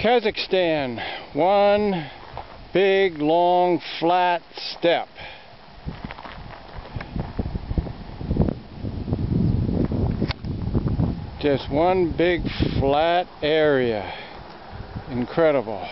Kazakhstan, one big long flat step. Just one big flat area. Incredible.